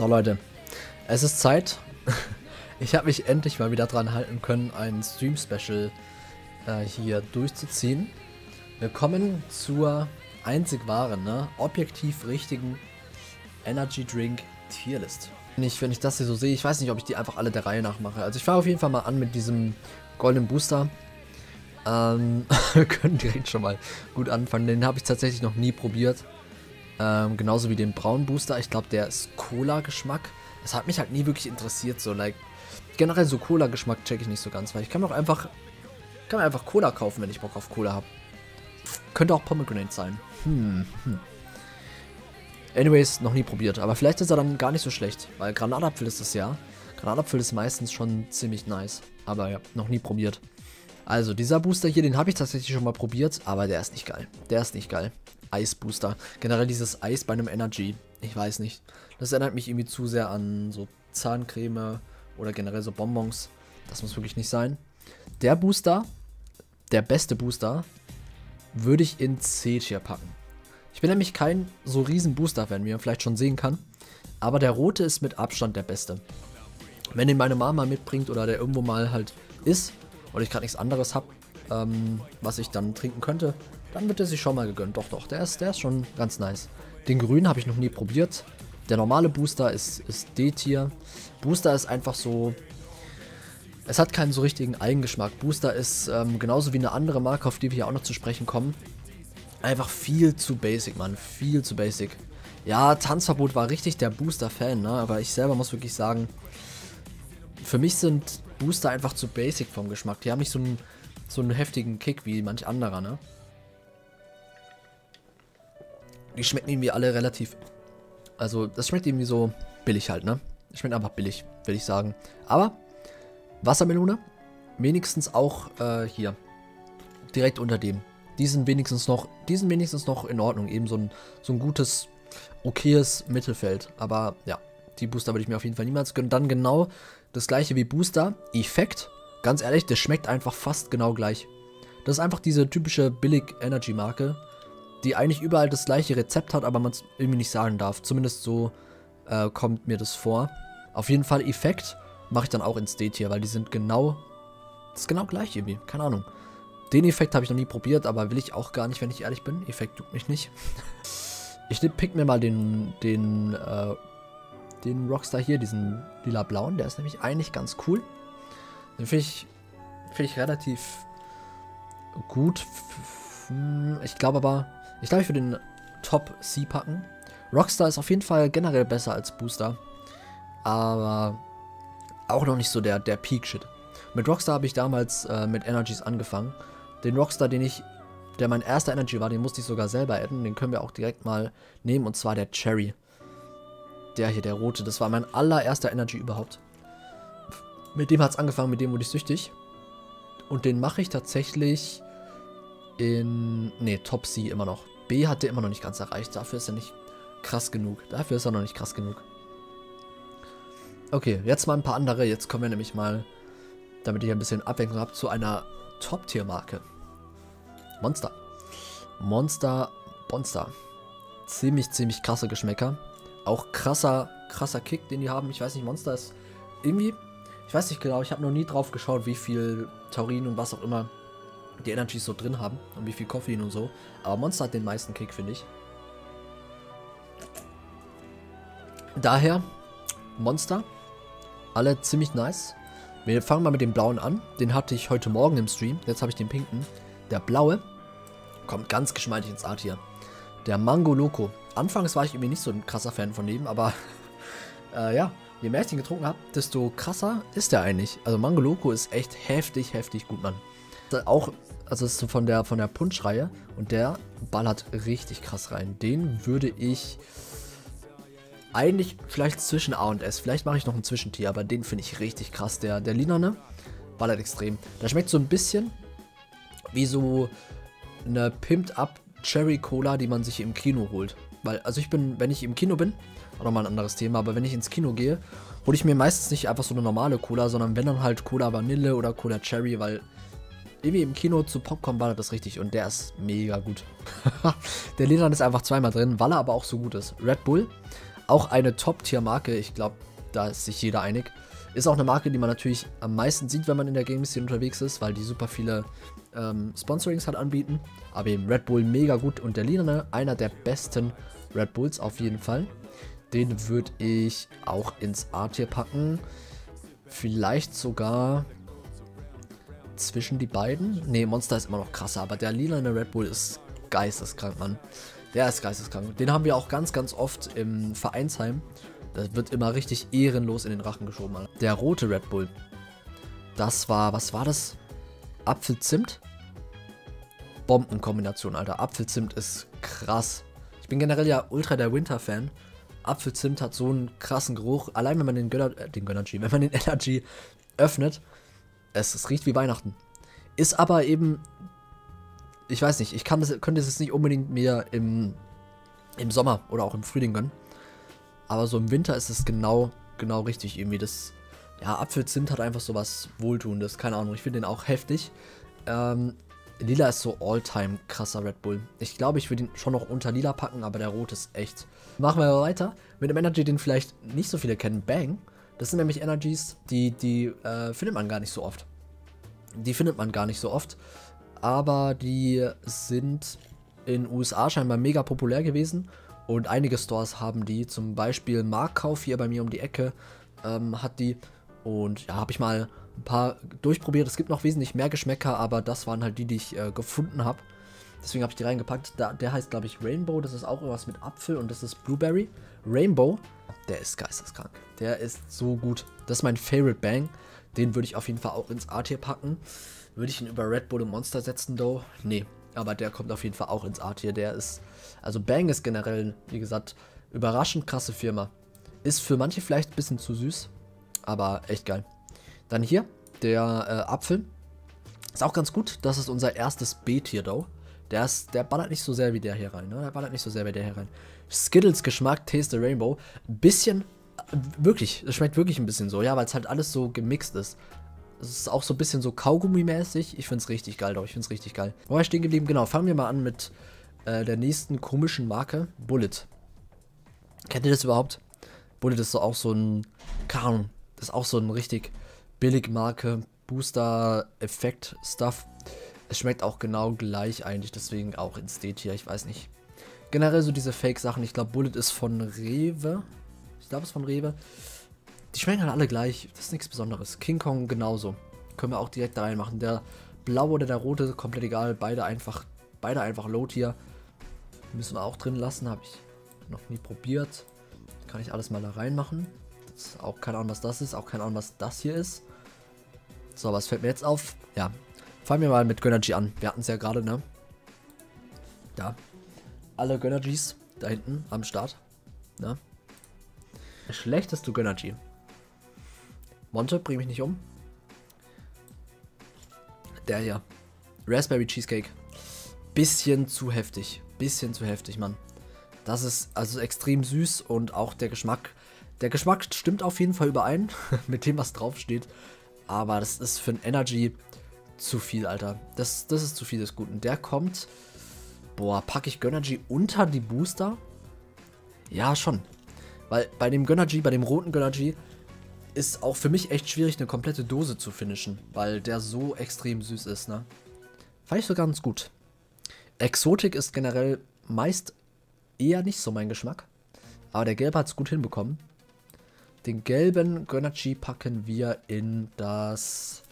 So Leute, es ist Zeit. Ich habe mich endlich mal wieder dran halten können, ein Stream-Special äh, hier durchzuziehen. Wir kommen zur einzig wahren, ne, objektiv richtigen Energy Drink Tierlist. Nicht, wenn ich das hier so sehe, ich weiß nicht, ob ich die einfach alle der Reihe nach mache. Also ich fange auf jeden Fall mal an mit diesem Golden Booster. Ähm, wir können direkt schon mal gut anfangen. Den habe ich tatsächlich noch nie probiert. Ähm, genauso wie den braunen Booster. Ich glaube, der ist Cola-Geschmack. Das hat mich halt nie wirklich interessiert. So, like, generell so Cola-Geschmack check ich nicht so ganz, weil ich kann mir auch einfach, kann mir einfach Cola kaufen, wenn ich Bock auf Cola habe. Könnte auch Pomegranate sein. Hm, hm. Anyways, noch nie probiert. Aber vielleicht ist er dann gar nicht so schlecht. Weil Granatapfel ist es ja. Granatapfel ist meistens schon ziemlich nice. Aber ja, noch nie probiert. Also, dieser Booster hier, den habe ich tatsächlich schon mal probiert. Aber der ist nicht geil. Der ist nicht geil. Eisbooster. Generell dieses Eis bei einem Energy. Ich weiß nicht. Das erinnert mich irgendwie zu sehr an so Zahncreme oder generell so Bonbons. Das muss wirklich nicht sein. Der Booster, der beste Booster, würde ich in C-Tier packen. Ich bin nämlich kein so riesen Booster-Fan, wie man vielleicht schon sehen kann. Aber der rote ist mit Abstand der beste. Wenn den meine Mama mitbringt oder der irgendwo mal halt ist und ich gerade nichts anderes habe, ähm, was ich dann trinken könnte, dann wird er sich schon mal gegönnt. Doch, doch, der ist, der ist schon ganz nice. Den grünen habe ich noch nie probiert. Der normale Booster ist, ist D-Tier. Booster ist einfach so... Es hat keinen so richtigen Eigengeschmack. Booster ist ähm, genauso wie eine andere Marke, auf die wir hier auch noch zu sprechen kommen. Einfach viel zu basic, Mann. Viel zu basic. Ja, Tanzverbot war richtig der Booster-Fan, ne? Aber ich selber muss wirklich sagen, für mich sind Booster einfach zu basic vom Geschmack. Die haben nicht so einen, so einen heftigen Kick wie manch anderer, ne? Die schmecken irgendwie alle relativ... Also, das schmeckt irgendwie so billig halt, ne? Schmeckt einfach billig, würde ich sagen. Aber, Wassermelone, wenigstens auch äh, hier. Direkt unter dem die sind wenigstens noch, die sind wenigstens noch in Ordnung. Eben so ein, so ein gutes, okayes Mittelfeld. Aber ja, die Booster würde ich mir auf jeden Fall niemals gönnen. Dann genau das gleiche wie Booster. Effekt. Ganz ehrlich, das schmeckt einfach fast genau gleich. Das ist einfach diese typische Billig-Energy-Marke, die eigentlich überall das gleiche Rezept hat, aber man es irgendwie nicht sagen darf. Zumindest so äh, kommt mir das vor. Auf jeden Fall Effekt mache ich dann auch ins D-Tier, weil die sind genau, das ist genau gleich irgendwie. Keine Ahnung. Den Effekt habe ich noch nie probiert, aber will ich auch gar nicht, wenn ich ehrlich bin. Effekt tut mich nicht. Ich pick mir mal den, den, äh, den Rockstar hier, diesen lila-blauen. Der ist nämlich eigentlich ganz cool. Den finde ich, find ich relativ gut. Ich glaube aber, ich glaube, ich würde den Top C packen. Rockstar ist auf jeden Fall generell besser als Booster. Aber auch noch nicht so der, der Peak-Shit. Mit Rockstar habe ich damals äh, mit Energies angefangen. Den Rockstar, den ich, der mein erster Energy war, den musste ich sogar selber adden. Den können wir auch direkt mal nehmen. Und zwar der Cherry. Der hier, der rote. Das war mein allererster Energy überhaupt. Mit dem hat es angefangen, mit dem wurde ich süchtig. Und den mache ich tatsächlich in... Ne, Top C immer noch. B hat der immer noch nicht ganz erreicht. Dafür ist er nicht krass genug. Dafür ist er noch nicht krass genug. Okay, jetzt mal ein paar andere. Jetzt kommen wir nämlich mal, damit ich ein bisschen Abwechslung habe, zu einer Top-Tier-Marke. Monster. Monster, Monster. Ziemlich, ziemlich krasse Geschmäcker. Auch krasser, krasser Kick, den die haben. Ich weiß nicht, Monster ist irgendwie, ich weiß nicht genau, ich habe noch nie drauf geschaut, wie viel Taurin und was auch immer die Energies so drin haben und wie viel Koffein und so. Aber Monster hat den meisten Kick, finde ich. Daher, Monster, alle ziemlich nice. Wir fangen mal mit dem blauen an. Den hatte ich heute Morgen im Stream. Jetzt habe ich den pinken. Der blaue kommt ganz geschmeidig ins Art hier. Der Mango Loco. Anfangs war ich irgendwie nicht so ein krasser Fan von dem, aber äh, ja, je mehr ich den getrunken habe, desto krasser ist der eigentlich. Also Mango Loco ist echt heftig, heftig gut, Mann. Auch, also ist so von der, von der Punschreihe und der ballert richtig krass rein. Den würde ich eigentlich vielleicht zwischen A und S. Vielleicht mache ich noch ein Zwischentier, aber den finde ich richtig krass. Der, der Linane ballert extrem. Der schmeckt so ein bisschen wie so eine Pimped Up Cherry Cola, die man sich im Kino holt. Weil, also ich bin, wenn ich im Kino bin, auch nochmal ein anderes Thema, aber wenn ich ins Kino gehe, hole ich mir meistens nicht einfach so eine normale Cola, sondern wenn dann halt Cola Vanille oder Cola Cherry, weil irgendwie im Kino zu Popcorn ballert das richtig und der ist mega gut. der Lilan ist einfach zweimal drin, weil er aber auch so gut ist. Red Bull Auch eine Top-Tier-Marke, ich glaube, da ist sich jeder einig. Ist auch eine Marke, die man natürlich am meisten sieht, wenn man in der Game-Szene unterwegs ist, weil die super viele ähm, Sponsorings halt anbieten. Aber eben Red Bull mega gut und der Lina, einer der besten Red Bulls auf jeden Fall. Den würde ich auch ins A-Tier packen. Vielleicht sogar zwischen die beiden. Ne, Monster ist immer noch krasser, aber der lila Red Bull ist geisteskrank, Mann. Der ist geisteskrank. Den haben wir auch ganz, ganz oft im Vereinsheim. Das wird immer richtig ehrenlos in den Rachen geschoben, Alter. Der rote Red Bull. Das war, was war das? Apfelzimt? Bombenkombination, Alter. Apfelzimt ist krass. Ich bin generell ja ultra der Winter-Fan. Apfelzimt hat so einen krassen Geruch. Allein wenn man den Gönner, äh, den Gönnergy, wenn man den Energy öffnet, es, es riecht wie Weihnachten. Ist aber eben, ich weiß nicht, ich kann das, könnte es nicht unbedingt mir im, im Sommer oder auch im Frühling gönnen. Aber so im Winter ist es genau, genau richtig irgendwie. Das, ja, Apfelzimt hat einfach so was Wohltuendes. Keine Ahnung, ich finde den auch heftig. Ähm, Lila ist so all-time krasser Red Bull. Ich glaube, ich würde ihn schon noch unter Lila packen, aber der Rot ist echt. Machen wir weiter mit einem Energy, den vielleicht nicht so viele kennen. Bang. Das sind nämlich Energies, die, die äh, findet man gar nicht so oft. Die findet man gar nicht so oft. Aber die sind in USA scheinbar mega populär gewesen. Und einige Stores haben die. Zum Beispiel Markkauf hier bei mir um die Ecke ähm, hat die. Und ja, habe ich mal ein paar durchprobiert. Es gibt noch wesentlich mehr Geschmäcker, aber das waren halt die, die ich äh, gefunden habe. Deswegen habe ich die reingepackt. Da, der heißt, glaube ich, Rainbow. Das ist auch irgendwas mit Apfel und das ist Blueberry. Rainbow, der ist geisteskrank. Der ist so gut. Das ist mein Favorite Bang. Den würde ich auf jeden Fall auch ins A-Tier packen. Würde ich ihn über Red Bull und Monster setzen, though? Nee. Aber der kommt auf jeden Fall auch ins A-Tier. Der ist. Also Bang ist generell, wie gesagt, überraschend krasse Firma. Ist für manche vielleicht ein bisschen zu süß. Aber echt geil. Dann hier, der äh, Apfel. Ist auch ganz gut. Das ist unser erstes B-Tier, though. Der, ist, der ballert nicht so sehr wie der hier rein. Ne? Der ballert nicht so sehr wie der hier rein. Skittles Geschmack, Taste Rainbow. Bisschen, wirklich, es schmeckt wirklich ein bisschen so, ja, weil es halt alles so gemixt ist. Es ist auch so ein bisschen so Kaugummi-mäßig. Ich finde es richtig geil, doch. Ich finde es richtig geil. Wo war ich stehen geblieben? Genau, fangen wir mal an mit äh, der nächsten komischen Marke. Bullet. Kennt ihr das überhaupt? Bullet ist so auch so ein, keine das ist auch so ein richtig billig Marke, Booster-Effekt-Stuff. Es schmeckt auch genau gleich eigentlich, deswegen auch in State hier, ich weiß nicht. Generell so diese Fake-Sachen, ich glaube Bullet ist von Rewe. Ich glaube es ist von Rewe. Die schmecken halt alle gleich, das ist nichts Besonderes. King Kong genauso. Können wir auch direkt da reinmachen. Der blaue oder der rote, komplett egal, beide einfach, beide einfach Low-Tier. Müssen wir auch drin lassen, habe ich noch nie probiert. Kann ich alles mal da reinmachen. Auch keine Ahnung, was das ist, auch keine Ahnung, was das hier ist. So, was fällt mir jetzt auf? Ja, Fangen wir mal mit Gönnergy an. Wir hatten es ja gerade, ne? Ja. Alle Gönnergys da hinten am Start. Ne? Der schlechteste Gönnergy. Monte, bring mich nicht um. Der hier. Raspberry Cheesecake. Bisschen zu heftig. Bisschen zu heftig, Mann. Das ist also extrem süß und auch der Geschmack. Der Geschmack stimmt auf jeden Fall überein mit dem, was draufsteht. Aber das ist für ein Energy zu viel, Alter. Das, das ist zu viel des Guten. Der kommt. Boah, packe ich Gönnergy unter die Booster? Ja, schon. Weil bei dem Gönnergy, bei dem roten Gönnergy, ist auch für mich echt schwierig, eine komplette Dose zu finishen. Weil der so extrem süß ist, ne? Fand ich so ganz gut. Exotik ist generell meist eher nicht so mein Geschmack. Aber der Gelbe hat es gut hinbekommen. Den gelben Gönnergy packen wir in das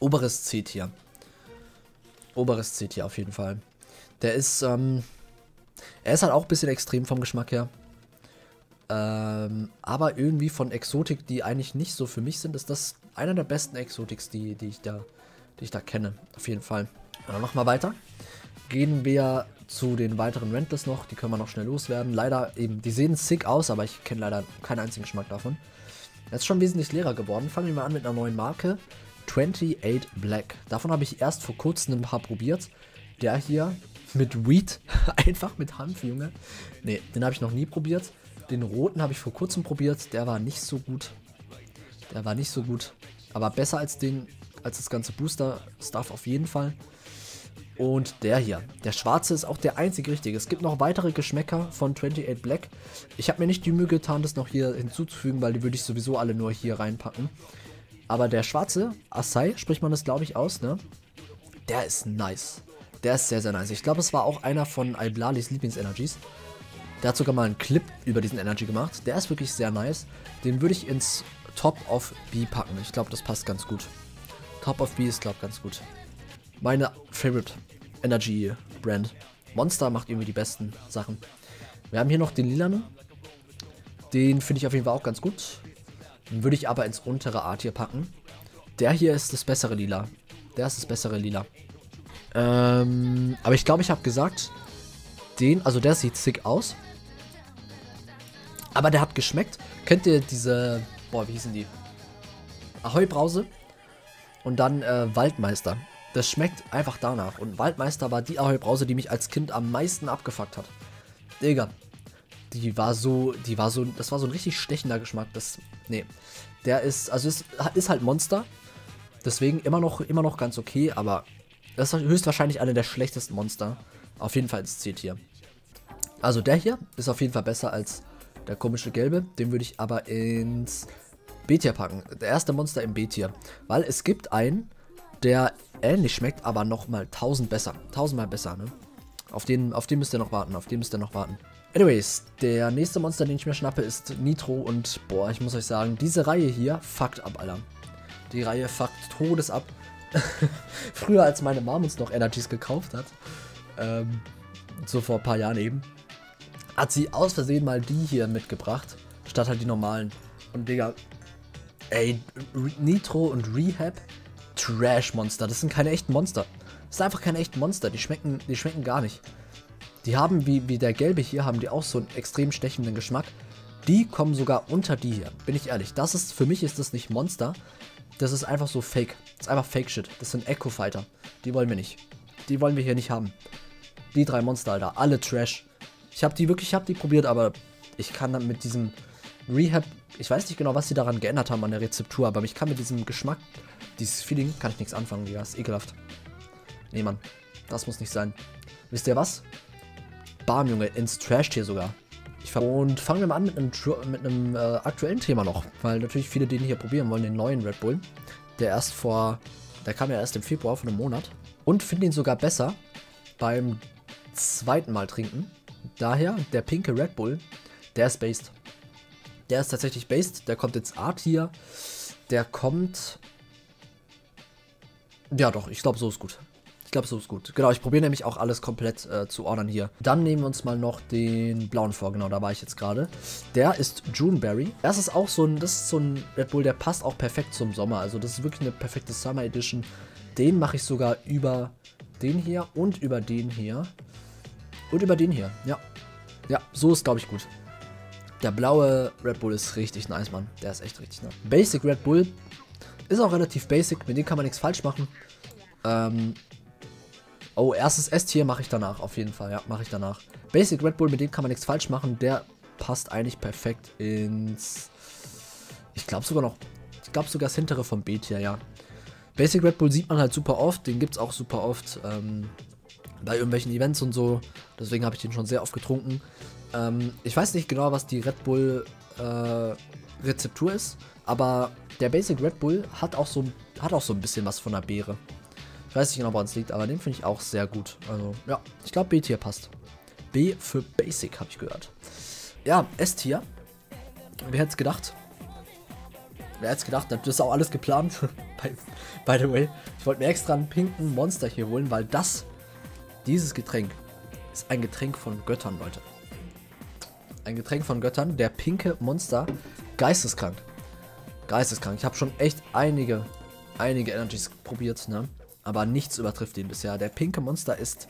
Oberes C-Tier. Oberes C-Tier auf jeden Fall. Der ist, ähm, er ist halt auch ein bisschen extrem vom Geschmack her. Ähm, aber irgendwie von Exotik, die eigentlich nicht so für mich sind, ist das einer der besten Exotiks, die, die, ich, da, die ich da kenne. Auf jeden Fall. Dann machen wir weiter. Gehen wir zu den weiteren Rentless noch. Die können wir noch schnell loswerden. Leider eben, die sehen sick aus, aber ich kenne leider keinen einzigen Geschmack davon. Er ist schon wesentlich leerer geworden. Fangen wir mal an mit einer neuen Marke. 28 Black. Davon habe ich erst vor kurzem ein paar probiert. Der hier mit Weed, einfach mit Hanf, Junge. Ne, den habe ich noch nie probiert. Den roten habe ich vor kurzem probiert. Der war nicht so gut. Der war nicht so gut. Aber besser als den, als das ganze Booster-Stuff auf jeden Fall. Und der hier. Der schwarze ist auch der einzig richtige. Es gibt noch weitere Geschmäcker von 28 Black. Ich habe mir nicht die Mühe getan, das noch hier hinzuzufügen, weil die würde ich sowieso alle nur hier reinpacken. Aber der schwarze, Asai, spricht man das glaube ich aus, ne? Der ist nice. Der ist sehr, sehr nice. Ich glaube, es war auch einer von Alblalis Lieblingsenergies. Der hat sogar mal einen Clip über diesen Energy gemacht. Der ist wirklich sehr nice. Den würde ich ins Top of B packen. Ich glaube, das passt ganz gut. Top of B ist, glaube ich, ganz gut. Meine Favorite Energy Brand. Monster macht irgendwie die besten Sachen. Wir haben hier noch den lilanen. Den finde ich auf jeden Fall auch ganz gut. Den würde ich aber ins untere Art hier packen. Der hier ist das bessere Lila. Der ist das bessere Lila. Ähm, aber ich glaube, ich habe gesagt, den, also der sieht sick aus. Aber der hat geschmeckt. Kennt ihr diese, boah, wie hießen die? Ahoi Brause und dann äh, Waldmeister. Das schmeckt einfach danach. Und Waldmeister war die Ahoi Brause, die mich als Kind am meisten abgefuckt hat. Digga. Die war so, die war so, das war so ein richtig stechender Geschmack. Das, nee. Der ist, also ist, ist halt Monster. Deswegen immer noch, immer noch ganz okay, aber das ist höchstwahrscheinlich eine der schlechtesten Monster. Auf jeden Fall ins C-Tier. Also der hier ist auf jeden Fall besser als der komische gelbe. Den würde ich aber ins B-Tier packen. Der erste Monster im B-Tier. Weil es gibt einen, der ähnlich schmeckt, aber nochmal tausend besser. Tausendmal besser, ne? Auf den, auf den müsst ihr noch warten. Auf den müsst ihr noch warten. Anyways, der nächste Monster, den ich mir schnappe, ist Nitro. Und boah, ich muss euch sagen, diese Reihe hier fuckt ab, Alter. Die Reihe fuckt Todes ab. Früher, als meine Mom uns noch Energies gekauft hat, ähm, so vor ein paar Jahren eben, hat sie aus Versehen mal die hier mitgebracht, statt halt die normalen. Und Digga, ey, Nitro und Rehab, Trash-Monster. Das sind keine echten Monster. Das sind einfach keine echten Monster. Die schmecken, die schmecken gar nicht. Die haben, wie, wie der gelbe hier, haben die auch so einen extrem stechenden Geschmack. Die kommen sogar unter die hier, bin ich ehrlich. Das ist, für mich ist das nicht Monster. Das ist einfach so Fake. Das ist einfach Fake-Shit. Das sind Echo-Fighter. Die wollen wir nicht. Die wollen wir hier nicht haben. Die drei Monster, Alter. Alle Trash. Ich habe die wirklich, ich habe die probiert, aber ich kann dann mit diesem Rehab, ich weiß nicht genau, was sie daran geändert haben an der Rezeptur, aber ich kann mit diesem Geschmack, dieses Feeling, kann ich nichts anfangen, Digga. Ist ekelhaft. Nee, Mann. Das muss nicht sein. Wisst ihr was? Bam, Junge. Ins Trash-Tier sogar. Und fangen wir mal an mit einem, mit einem äh, aktuellen Thema noch, weil natürlich viele den hier probieren wollen, den neuen Red Bull. Der erst vor, der kam ja erst im Februar von einem Monat. Und finden ihn sogar besser beim zweiten Mal trinken. Daher, der pinke Red Bull, der ist based. Der ist tatsächlich based, der kommt ins Art hier. Der kommt... Ja doch, ich glaube so ist gut. Ich glaube, so ist gut. Genau, ich probiere nämlich auch alles komplett äh, zu ordern hier. Dann nehmen wir uns mal noch den blauen vor. Genau, da war ich jetzt gerade. Der ist Juneberry. Das ist auch so ein, das ist so ein Red Bull, der passt auch perfekt zum Sommer. Also das ist wirklich eine perfekte Summer Edition. Den mache ich sogar über den hier und über den hier. Und über den hier, ja. Ja, so ist, glaube ich, gut. Der blaue Red Bull ist richtig nice, Mann. Der ist echt richtig nice. Basic Red Bull ist auch relativ basic. Mit dem kann man nichts falsch machen. Ähm, Oh, erstes S-Tier mache ich danach, auf jeden Fall. Ja, mache ich danach. Basic Red Bull, mit dem kann man nichts falsch machen. Der passt eigentlich perfekt ins... Ich glaube sogar noch... Ich glaube sogar das hintere vom B-Tier, ja. Basic Red Bull sieht man halt super oft. Den gibt es auch super oft ähm, bei irgendwelchen Events und so. Deswegen habe ich den schon sehr oft getrunken. Ähm, ich weiß nicht genau, was die Red Bull äh, Rezeptur ist. Aber der Basic Red Bull hat auch so, hat auch so ein bisschen was von der Beere. Ich weiß nicht genau, woran es liegt, aber den finde ich auch sehr gut. Also, ja, ich glaube, B-Tier passt. B für Basic, habe ich gehört. Ja, S-Tier. Wer hätte es gedacht? Wer hätte es gedacht? Das ist auch alles geplant. by, by the way. Ich wollte mir extra einen pinken Monster hier holen, weil das, dieses Getränk, ist ein Getränk von Göttern, Leute. Ein Getränk von Göttern. Der pinke Monster. Geisteskrank. Geisteskrank. Ich habe schon echt einige, einige Energies probiert, ne? aber nichts übertrifft ihn bisher. Der pinke Monster ist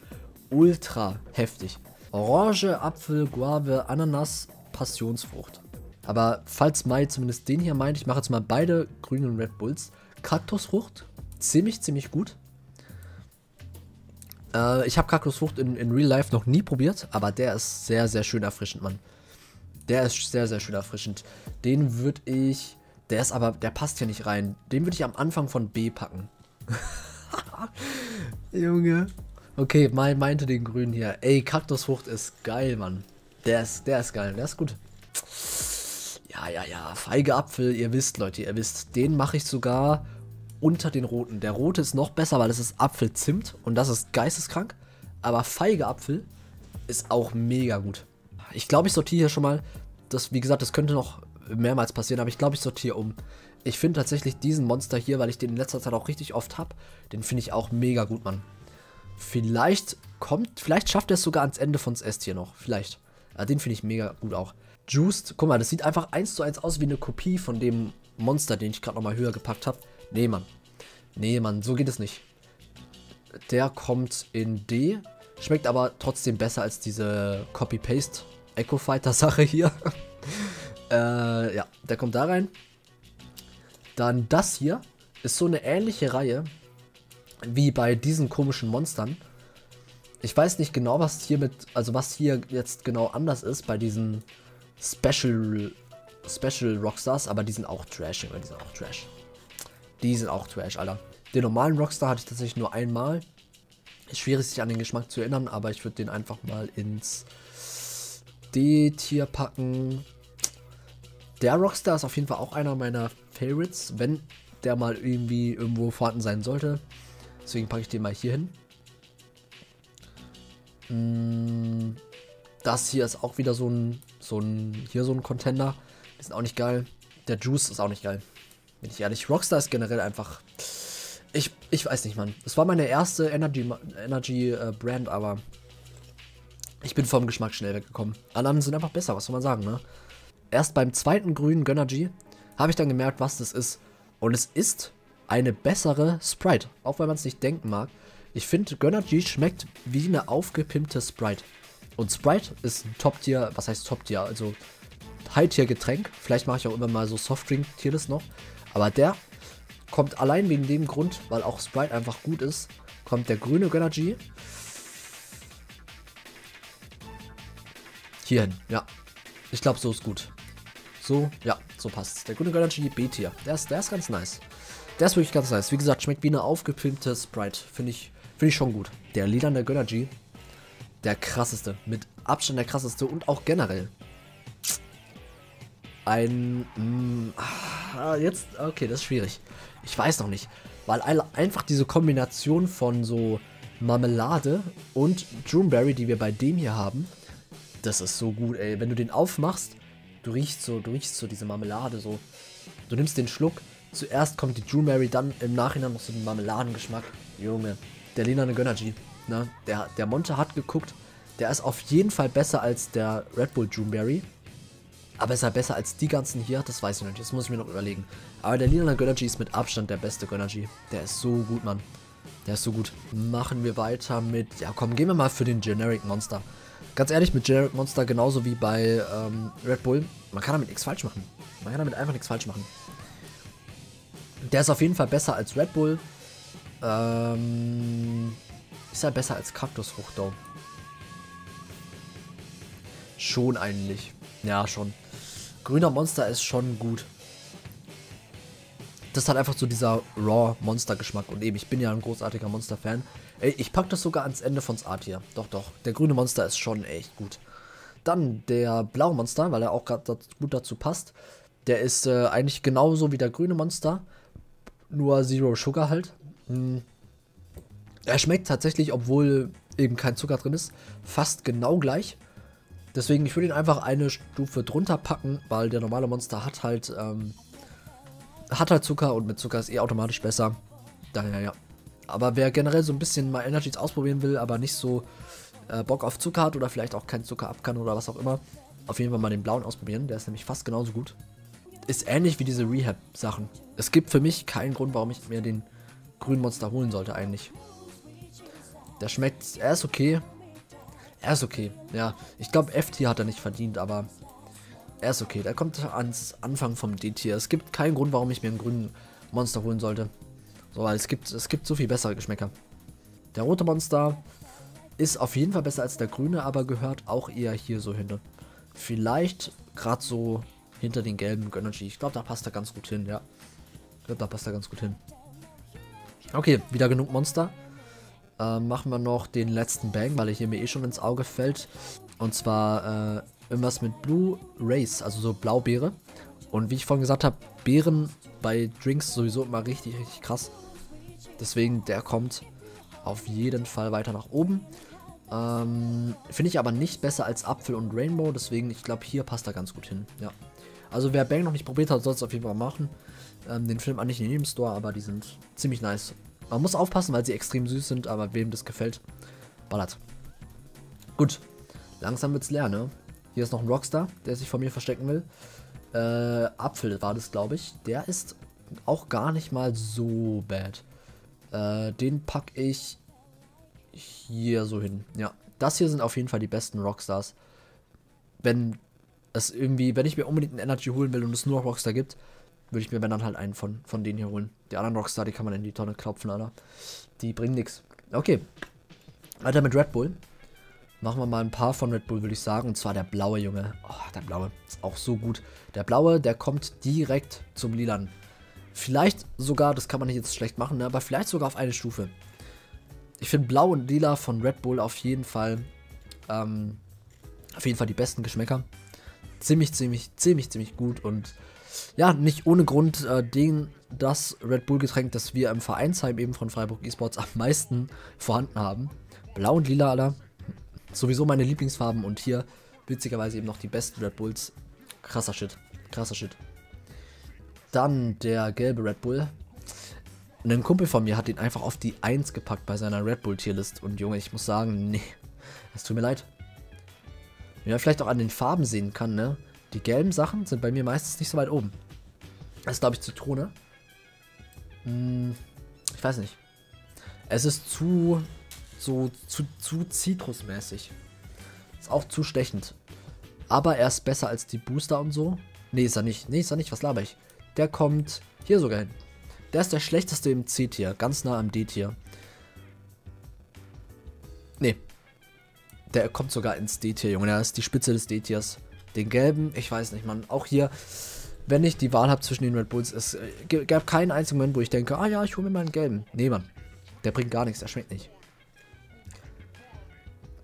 ultra heftig. Orange, Apfel, Guave, Ananas, Passionsfrucht. Aber falls Mai zumindest den hier meint, ich mache jetzt mal beide grünen Red Bulls. Kaktusfrucht, ziemlich, ziemlich gut. Äh, ich habe Kaktusfrucht in, in Real Life noch nie probiert, aber der ist sehr, sehr schön erfrischend, Mann. Der ist sehr, sehr schön erfrischend. Den würde ich... Der ist aber, der passt hier nicht rein. Den würde ich am Anfang von B packen. Junge. Okay, mein, meinte den grünen hier. Ey, Kaktusfrucht ist geil, Mann. Der ist, der ist geil, der ist gut. Ja, ja, ja. Feige Apfel, ihr wisst, Leute, ihr wisst. Den mache ich sogar unter den roten. Der rote ist noch besser, weil es ist Apfelzimt und das ist geisteskrank. Aber feige Apfel ist auch mega gut. Ich glaube, ich sortiere hier schon mal. Das, wie gesagt, das könnte noch mehrmals passieren, aber ich glaube, ich sortiere um. Ich finde tatsächlich diesen Monster hier, weil ich den in letzter Zeit auch richtig oft habe, den finde ich auch mega gut, Mann. Vielleicht kommt, vielleicht schafft er es sogar ans Ende von S hier noch. Vielleicht. Ja, den finde ich mega gut auch. Juiced, guck mal, das sieht einfach eins zu eins aus wie eine Kopie von dem Monster, den ich gerade nochmal höher gepackt habe. Nee, Mann. Nee, Mann, so geht es nicht. Der kommt in D. Schmeckt aber trotzdem besser als diese Copy-Paste Echo Fighter Sache hier. äh, ja, der kommt da rein. Dann das hier ist so eine ähnliche Reihe wie bei diesen komischen Monstern. Ich weiß nicht genau, was hier mit, also was hier jetzt genau anders ist bei diesen Special, Special Rockstars, aber die sind auch Trash, die sind auch Trash. Die sind auch Trash, Alter. Den normalen Rockstar hatte ich tatsächlich nur einmal. Ist schwierig, sich an den Geschmack zu erinnern, aber ich würde den einfach mal ins D-Tier packen. Der Rockstar ist auf jeden Fall auch einer meiner Favorites, wenn der mal irgendwie irgendwo vorhanden sein sollte. Deswegen packe ich den mal hier hin. Mm, das hier ist auch wieder so ein, so ein, hier so ein Contender. Die sind auch nicht geil. Der Juice ist auch nicht geil. Bin ich ehrlich. Rockstar ist generell einfach, ich, ich weiß nicht, Mann. Das war meine erste Energy, Energy äh, Brand, aber ich bin vom Geschmack schnell weggekommen. Alle anderen sind einfach besser, was soll man sagen, ne? Erst beim zweiten grünen Gönnergy habe ich dann gemerkt, was das ist. Und es ist eine bessere Sprite. Auch wenn man es nicht denken mag. Ich finde, Gönnergy schmeckt wie eine aufgepimpte Sprite. Und Sprite ist ein Top-Tier, was heißt Top-Tier? Also High-Tier-Getränk. Vielleicht mache ich auch immer mal so Softdrink-Tierlist noch. Aber der kommt allein wegen dem Grund, weil auch Sprite einfach gut ist, kommt der grüne Gönnergy hier hin. Ja, ich glaube, so ist gut. So, ja, so passt Der grüne Gönnergy B-Tier. Der ist, der ist ganz nice. Der ist wirklich ganz nice. Wie gesagt, schmeckt wie eine aufgepimpte Sprite. Finde ich, find ich schon gut. Der lilane Gönnergy, der krasseste. Mit Abstand der krasseste und auch generell. Ein, mh, ah, jetzt, okay, das ist schwierig. Ich weiß noch nicht. Weil einfach diese Kombination von so Marmelade und Droomberry, die wir bei dem hier haben, das ist so gut, ey. Wenn du den aufmachst, du riechst so, du riechst so diese Marmelade so. Du nimmst den Schluck Zuerst kommt die Drew Mary, dann im Nachhinein noch so den Marmeladengeschmack. Junge, der Lena Gönnergy, ne? Der, der Monte hat geguckt. Der ist auf jeden Fall besser als der Red Bull Drew Mary. Aber ist er besser als die ganzen hier? Das weiß ich noch nicht. Das muss ich mir noch überlegen. Aber der Lila Gönnergy ist mit Abstand der beste Gönnergy. Der ist so gut, Mann. Der ist so gut. Machen wir weiter mit... Ja, komm, gehen wir mal für den Generic Monster. Ganz ehrlich, mit Generic Monster genauso wie bei ähm, Red Bull. Man kann damit nichts falsch machen. Man kann damit einfach nichts falsch machen. Der ist auf jeden Fall besser als Red Bull. Ähm, ist er besser als Kaktusfrucht, though? Schon eigentlich. Ja, schon. Grüner Monster ist schon gut. Das hat einfach so dieser Raw-Monster-Geschmack. Und eben, ich bin ja ein großartiger Monster-Fan. Ey, ich pack das sogar ans Ende von's Art hier. Doch, doch. Der grüne Monster ist schon echt gut. Dann der blaue Monster, weil er auch gerade gut dazu passt. Der ist äh, eigentlich genauso wie der grüne Monster nur Zero Sugar halt. Hm. Er schmeckt tatsächlich, obwohl eben kein Zucker drin ist, fast genau gleich. Deswegen, ich würde ihn einfach eine Stufe drunter packen, weil der normale Monster hat halt, ähm, hat halt Zucker und mit Zucker ist eh automatisch besser. Daher ja. Aber wer generell so ein bisschen mal Energies ausprobieren will, aber nicht so äh, Bock auf Zucker hat oder vielleicht auch keinen Zucker ab kann oder was auch immer, auf jeden Fall mal den blauen ausprobieren. Der ist nämlich fast genauso gut ist ähnlich wie diese Rehab-Sachen. Es gibt für mich keinen Grund, warum ich mir den grünen Monster holen sollte eigentlich. Der schmeckt, er ist okay. Er ist okay, ja. Ich glaube, F-Tier hat er nicht verdient, aber er ist okay. Der kommt ans Anfang vom D-Tier. Es gibt keinen Grund, warum ich mir einen grünen Monster holen sollte. So, weil es gibt, es gibt so viel bessere Geschmäcker. Der rote Monster ist auf jeden Fall besser als der grüne, aber gehört auch eher hier so hin. Vielleicht gerade so hinter den gelben Gönnergy. Ich glaube, da passt er ganz gut hin, ja. Ich glaube, da passt er ganz gut hin. Okay, wieder genug Monster. äh, machen wir noch den letzten Bang, weil er hier mir eh schon ins Auge fällt. Und zwar äh, irgendwas mit Blue Race, also so Blaubeere. Und wie ich vorhin gesagt habe, Beeren bei Drinks sowieso immer richtig, richtig krass. Deswegen, der kommt auf jeden Fall weiter nach oben. Ähm, Finde ich aber nicht besser als Apfel und Rainbow, deswegen, ich glaube, hier passt er ganz gut hin. Ja. Also wer Bang noch nicht probiert hat, soll es auf jeden Fall machen. Ähm, den Film an nicht in jedem Store, aber die sind ziemlich nice. Man muss aufpassen, weil sie extrem süß sind, aber wem das gefällt, ballert. Gut, langsam wird's leer, ne? Hier ist noch ein Rockstar, der sich vor mir verstecken will. Äh, Apfel war das, glaube ich. Der ist auch gar nicht mal so bad. Äh, den packe ich hier so hin. Ja, das hier sind auf jeden Fall die besten Rockstars. Wenn es irgendwie, wenn ich mir unbedingt einen Energy holen will und es nur noch Rockstar gibt, würde ich mir dann halt einen von, von denen hier holen. Die anderen Rockstar, die kann man in die Tonne klopfen, Alter. Die bringen nichts. Okay. Weiter mit Red Bull. Machen wir mal ein paar von Red Bull, würde ich sagen. Und zwar der blaue, Junge. Oh, der blaue. Ist auch so gut. Der blaue, der kommt direkt zum lilan. Vielleicht sogar, das kann man nicht jetzt schlecht machen, ne, aber vielleicht sogar auf eine Stufe. Ich finde blau und lila von Red Bull auf jeden Fall, ähm, auf jeden Fall die besten Geschmäcker. Ziemlich, ziemlich, ziemlich, ziemlich gut und ja, nicht ohne Grund äh, den, das Red Bull Getränk, das wir im Vereinsheim eben von Freiburg Esports am meisten vorhanden haben. Blau und lila, Alter. Sowieso meine Lieblingsfarben und hier witzigerweise eben noch die besten Red Bulls. Krasser Shit. Krasser Shit. Dann der gelbe Red Bull. Ein Kumpel von mir hat ihn einfach auf die 1 gepackt bei seiner Red Bull Tierlist. Und Junge, ich muss sagen, nee, es tut mir leid. Wie man vielleicht auch an den Farben sehen kann, ne? Die gelben Sachen sind bei mir meistens nicht so weit oben. Das ist, glaube ich, Zitrone. Hm, ich weiß nicht. Es ist zu, so, zu, zu zitrusmäßig. Ist auch zu stechend. Aber er ist besser als die Booster und so. Nee, ist er nicht. Nee, ist er nicht. Was laber ich? Der kommt hier sogar hin. Der ist der schlechteste im C-Tier. Ganz nah am D-Tier. Nee. Der kommt sogar ins D-Tier, Junge. Der ist die Spitze des D-Tiers. Den gelben, ich weiß nicht, man. Auch hier, wenn ich die Wahl habe zwischen den Red Bulls, es äh, gab keinen einzigen Moment, wo ich denke, ah ja, ich hole mir mal einen gelben. Nee, Mann. Der bringt gar nichts, der schmeckt nicht.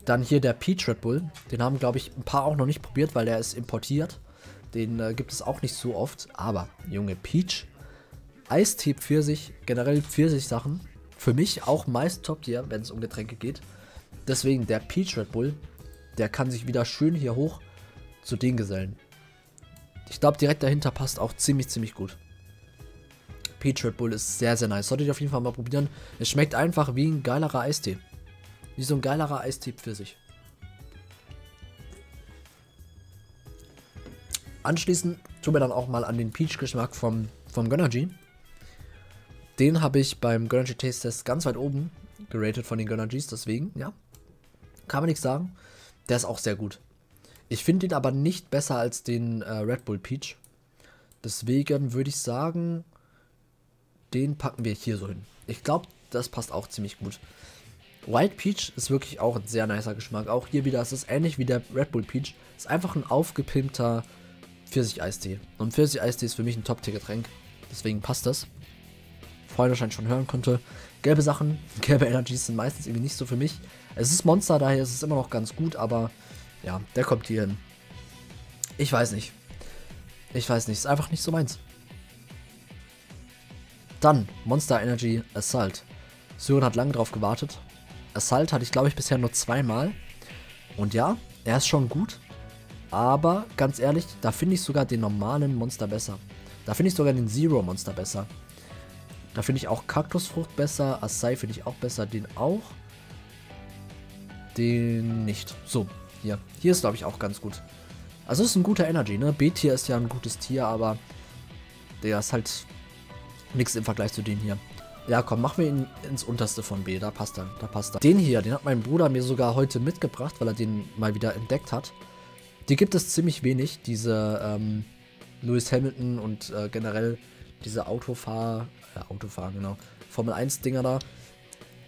Dann hier der Peach Red Bull. Den haben, glaube ich, ein paar auch noch nicht probiert, weil der ist importiert. Den äh, gibt es auch nicht so oft. Aber, Junge, Peach, Eistee Pfirsich, generell Pfirsich-Sachen. Für mich auch meist Top-Tier, wenn es um Getränke geht. Deswegen der Peach Red Bull, der kann sich wieder schön hier hoch zu den Gesellen. Ich glaube, direkt dahinter passt auch ziemlich, ziemlich gut. Peach Red Bull ist sehr, sehr nice. Solltet ihr auf jeden Fall mal probieren. Es schmeckt einfach wie ein geilerer Eistee. Wie so ein geilerer Eistee für sich. Anschließend tun wir dann auch mal an den Peach-Geschmack vom, vom Gönnergy. Den habe ich beim Gönnergy Taste Test ganz weit oben geratet von den Gönnergys, deswegen, ja. Kann man nichts sagen. Der ist auch sehr gut. Ich finde ihn aber nicht besser als den äh, Red Bull Peach. Deswegen würde ich sagen, den packen wir hier so hin. Ich glaube, das passt auch ziemlich gut. White Peach ist wirklich auch ein sehr nicer Geschmack. Auch hier wieder, es ist ähnlich wie der Red Bull Peach. Ist einfach ein aufgepimpter Pfirsich-Eistee. Und Pfirsich-Eistee ist für mich ein Top-Tier-Getränk. Deswegen passt das. Vorhin wahrscheinlich schon hören konnte. Gelbe Sachen, gelbe Energies sind meistens irgendwie nicht so für mich. Es ist Monster, daher ist es immer noch ganz gut, aber ja, der kommt hier hin. Ich weiß nicht. Ich weiß nicht, ist einfach nicht so meins. Dann Monster Energy Assault. Syren hat lange drauf gewartet. Assault hatte ich, glaube ich, bisher nur zweimal. Und ja, er ist schon gut. Aber ganz ehrlich, da finde ich sogar den normalen Monster besser. Da finde ich sogar den Zero Monster besser. Da finde ich auch Kaktusfrucht besser. Asai finde ich auch besser. Den auch. Den nicht. So, hier. Hier ist, glaube ich, auch ganz gut. Also ist ein guter Energy, ne? B-Tier ist ja ein gutes Tier, aber der ist halt nichts im Vergleich zu den hier. Ja, komm, machen wir ihn ins unterste von B. Da passt er. Da passt er. Den hier, den hat mein Bruder mir sogar heute mitgebracht, weil er den mal wieder entdeckt hat. Die gibt es ziemlich wenig, diese ähm, Lewis Hamilton und äh, generell diese Autofahr, äh, Autofahr, genau, Formel 1 Dinger da.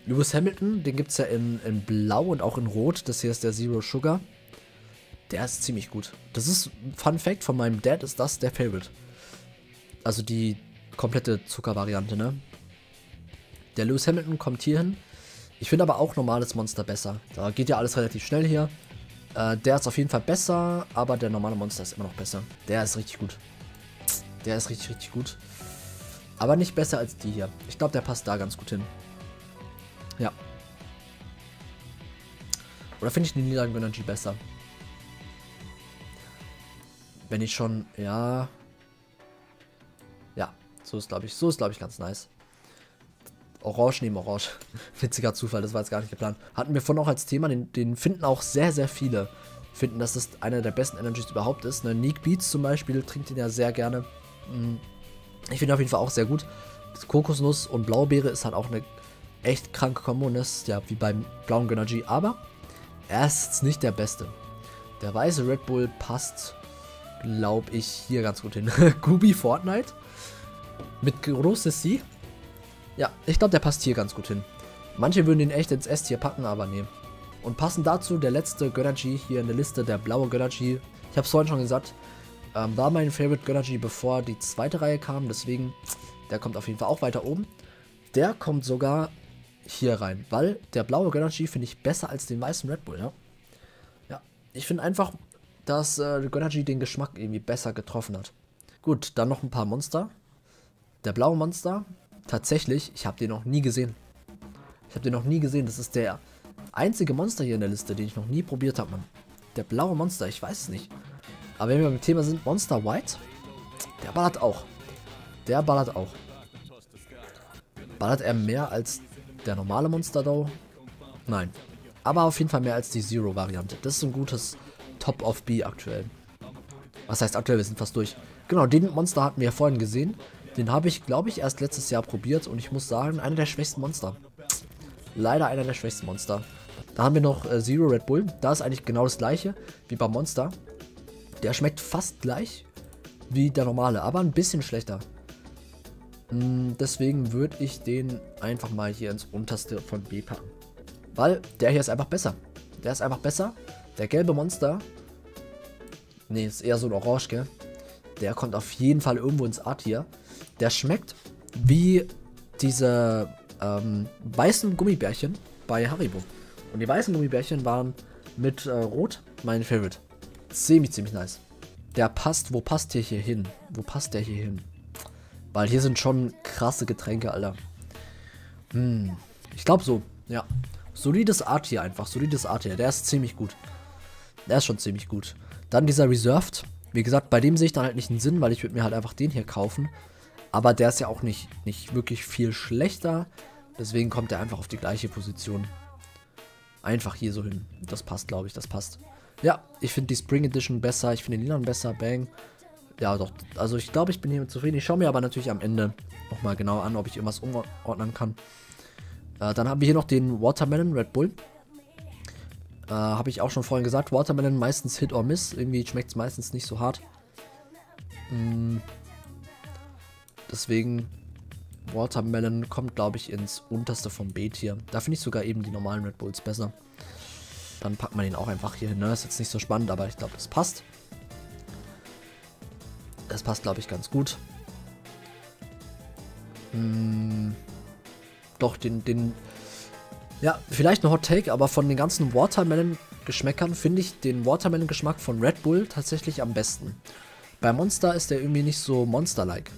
Lewis Hamilton, den gibt es ja in, in Blau und auch in Rot. Das hier ist der Zero Sugar. Der ist ziemlich gut. Das ist, Fun Fact, von meinem Dad ist das der Favorite. Also die komplette Zuckervariante, ne? Der Lewis Hamilton kommt hier hin. Ich finde aber auch normales Monster besser. Da geht ja alles relativ schnell hier. Äh, der ist auf jeden Fall besser, aber der normale Monster ist immer noch besser. Der ist richtig gut. Der ist richtig, richtig gut. Aber nicht besser als die hier. Ich glaube, der passt da ganz gut hin. Ja. Oder finde ich den Niederlagen Gönnergy besser? Wenn ich schon, ja. Ja, so ist, glaube ich, so ist, glaube ich, ganz nice. Orange neben Orange. Witziger Zufall, das war jetzt gar nicht geplant. Hatten wir vorhin auch als Thema, den, den finden auch sehr, sehr viele. Finden, dass das einer der besten Energies überhaupt ist. Ne? Neek Beats zum Beispiel trinkt ihn ja sehr gerne. Mm. Ich finde auf jeden Fall auch sehr gut. Kokosnuss und Blaubeere ist halt auch eine echt kranke Kombo. Ne? ja wie beim blauen Gönnergy. Aber er ist nicht der Beste. Der weiße Red Bull passt, glaube ich, hier ganz gut hin. Gubi Fortnite mit großes C ja, ich glaube, der passt hier ganz gut hin. Manche würden ihn echt ins S-Tier packen, aber nee. Und passend dazu der letzte Gönnergy hier in der Liste, der blaue Gönnergy. Ich habe es vorhin schon gesagt, ähm, war mein Favorite Gönnergy, bevor die zweite Reihe kam. Deswegen, der kommt auf jeden Fall auch weiter oben. Der kommt sogar hier rein, weil der blaue Gönnergy finde ich besser als den weißen Red Bull, ja. Ja, ich finde einfach, dass äh, Gönnergy den Geschmack irgendwie besser getroffen hat. Gut, dann noch ein paar Monster. Der blaue Monster, Tatsächlich, ich habe den noch nie gesehen. Ich habe den noch nie gesehen. Das ist der einzige Monster hier in der Liste, den ich noch nie probiert habe, Mann. Der blaue Monster, ich weiß es nicht. Aber wenn wir beim Thema sind, Monster White, der ballert auch. Der ballert auch. Ballert er mehr als der normale Monster Dow? Nein. Aber auf jeden Fall mehr als die Zero-Variante. Das ist ein gutes Top of B aktuell. Was heißt aktuell? Wir sind fast durch. Genau, den Monster hatten wir ja vorhin gesehen. Den habe ich, glaube ich, erst letztes Jahr probiert und ich muss sagen, einer der schwächsten Monster. Leider einer der schwächsten Monster. Da haben wir noch äh, Zero Red Bull. Da ist eigentlich genau das gleiche wie beim Monster. Der schmeckt fast gleich wie der normale, aber ein bisschen schlechter. Hm, deswegen würde ich den einfach mal hier ins unterste von B packen. Weil der hier ist einfach besser. Der ist einfach besser. Der gelbe Monster. Ne, ist eher so ein Orange, gell? Der kommt auf jeden Fall irgendwo ins A-Tier. Der schmeckt wie diese ähm, weißen Gummibärchen bei Haribo. Und die weißen Gummibärchen waren mit äh, Rot mein Favorite. Ziemlich, ziemlich nice. Der passt, wo passt der hier hin? Wo passt der hier hin? Weil hier sind schon krasse Getränke, Alter. Hm, ich glaube so, ja. Solides Art hier einfach, solides Art hier. Der ist ziemlich gut. Der ist schon ziemlich gut. Dann dieser Reserved. Wie gesagt, bei dem sehe ich dann halt nicht einen Sinn, weil ich würde mir halt einfach den hier kaufen. Aber der ist ja auch nicht, nicht wirklich viel schlechter. Deswegen kommt er einfach auf die gleiche Position. Einfach hier so hin. Das passt, glaube ich, das passt. Ja, ich finde die Spring Edition besser. Ich finde den Lilan besser. Bang. Ja, doch. Also ich glaube, ich bin hiermit zufrieden. Ich schaue mir aber natürlich am Ende nochmal genau an, ob ich irgendwas umordnen kann. Äh, dann haben wir hier noch den Watermelon Red Bull. Äh, Habe ich auch schon vorhin gesagt. Watermelon meistens Hit or Miss. Irgendwie schmeckt es meistens nicht so hart. Mm. Deswegen, Watermelon kommt, glaube ich, ins unterste vom B-Tier. Da finde ich sogar eben die normalen Red Bulls besser. Dann packt man ihn auch einfach hier hin. Ne? Ist jetzt nicht so spannend, aber ich glaube, das passt. Das passt, glaube ich, ganz gut. Hm, doch, den, den ja, vielleicht ein Hot Take, aber von den ganzen Watermelon-Geschmäckern finde ich den Watermelon-Geschmack von Red Bull tatsächlich am besten. Bei Monster ist der irgendwie nicht so Monster-like.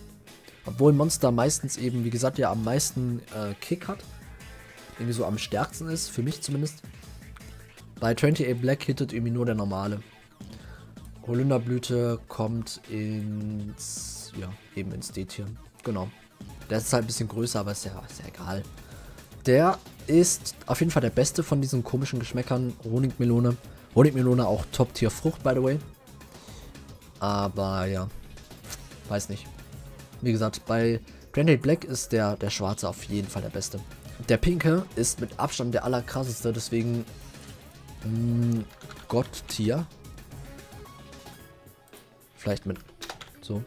Obwohl Monster meistens eben, wie gesagt, ja am meisten äh, Kick hat. Irgendwie so am stärksten ist, für mich zumindest. Bei 28 Black hittet irgendwie nur der normale. Holunderblüte kommt ins, ja, eben ins D-Tier. Genau. Der ist halt ein bisschen größer, aber ist ja, ist ja egal. Der ist auf jeden Fall der beste von diesen komischen Geschmäckern. Honigmelone. Honigmelone auch Top-Tier-Frucht, by the way. Aber ja, weiß nicht. Wie gesagt, bei Granddad Black ist der, der schwarze auf jeden Fall der beste. Der pinke ist mit Abstand der allerkrasseste, deswegen hm, Gott-Tier. Vielleicht mit so.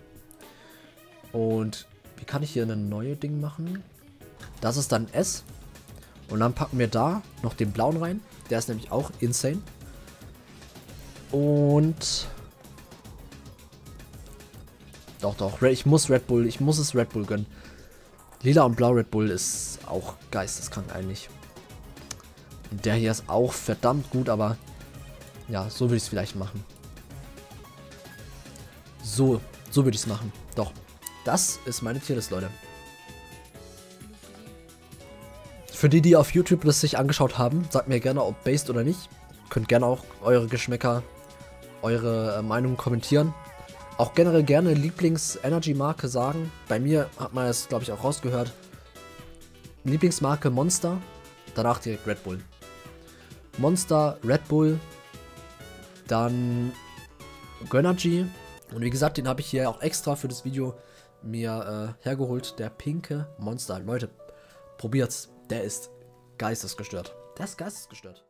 Und wie kann ich hier eine neue Ding machen? Das ist dann S. Und dann packen wir da noch den blauen rein. Der ist nämlich auch insane. Und... Doch, doch. Ich muss Red Bull, ich muss es Red Bull gönnen. Lila und blau Red Bull ist auch geisteskrank eigentlich. Und der hier ist auch verdammt gut, aber ja, so würde ich es vielleicht machen. So, so würde ich es machen. Doch, das ist meine Tierlist, Leute. Für die, die auf YouTube das sich angeschaut haben, sagt mir gerne, ob based oder nicht. Könnt gerne auch eure Geschmäcker, eure äh, Meinung kommentieren. Auch generell gerne Lieblings-Energy-Marke sagen. Bei mir hat man es, glaube ich, auch rausgehört. Lieblingsmarke Monster, danach direkt Red Bull. Monster, Red Bull, dann Gönnergy. Und wie gesagt, den habe ich hier auch extra für das Video mir äh, hergeholt. Der pinke Monster. Leute, probiert's. Der ist geistesgestört. Der ist geistesgestört.